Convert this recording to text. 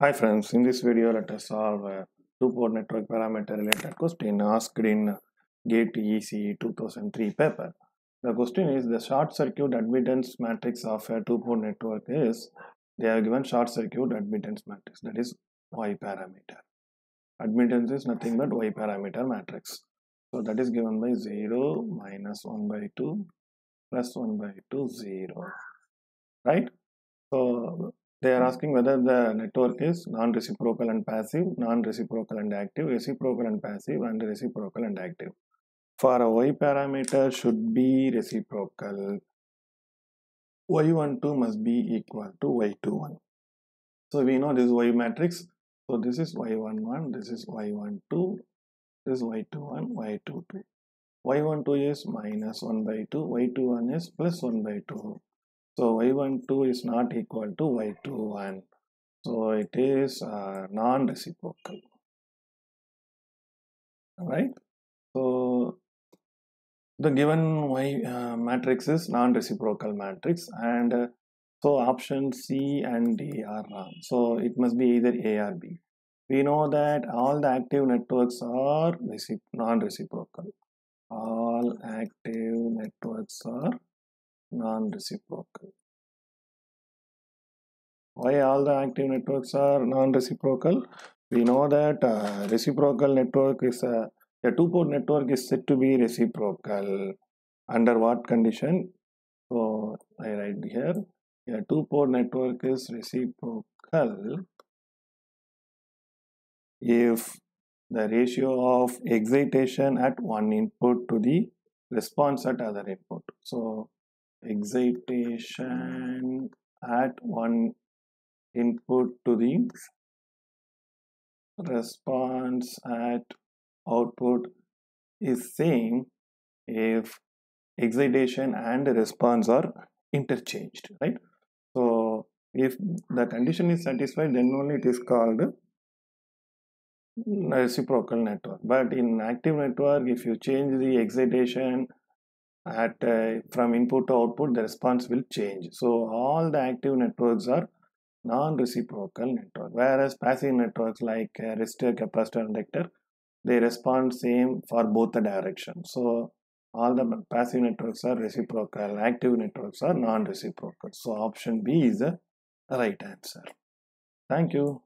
Hi friends, in this video let us solve a two-port network parameter related question asked in GATE ECE 2003 paper. The question is the short circuit admittance matrix of a two-port network is they have given short circuit admittance matrix that is Y parameter. Admittance is nothing but Y parameter matrix. So that is given by 0 minus 1 by 2 plus 1 by 2 0 right so they are asking whether the network is non-reciprocal and passive non-reciprocal and active reciprocal and passive and reciprocal and active. For a y parameter should be reciprocal. Y12 must be equal to y21 so we know this y matrix. So this is y11 this is y12 this is y21 y22 y12 is minus 1 by 2 y21 is plus 1 by 2 so y12 is not equal to y21 so it is uh, non-reciprocal. Right so the given y uh, matrix is non-reciprocal matrix and uh, so option c and d are wrong. So it must be either a or b. We know that all the active networks are non-reciprocal all active networks are non-reciprocal why all the active networks are non-reciprocal? We know that uh, reciprocal network is a, a two-port network is said to be reciprocal. Under what condition? So i write here a two-port network is reciprocal if the ratio of excitation at one input to the response at other input. So excitation at one input to the response at output is same if excitation and response are interchanged right? So if the condition is satisfied then only it is called reciprocal network. But in active network if you change the excitation at uh, from input to output the response will change. So all the active networks are non-reciprocal network whereas passive networks like uh, resistor capacitor inductor they respond same for both the directions so all the passive networks are reciprocal active networks are non-reciprocal. So option b is the right answer. Thank you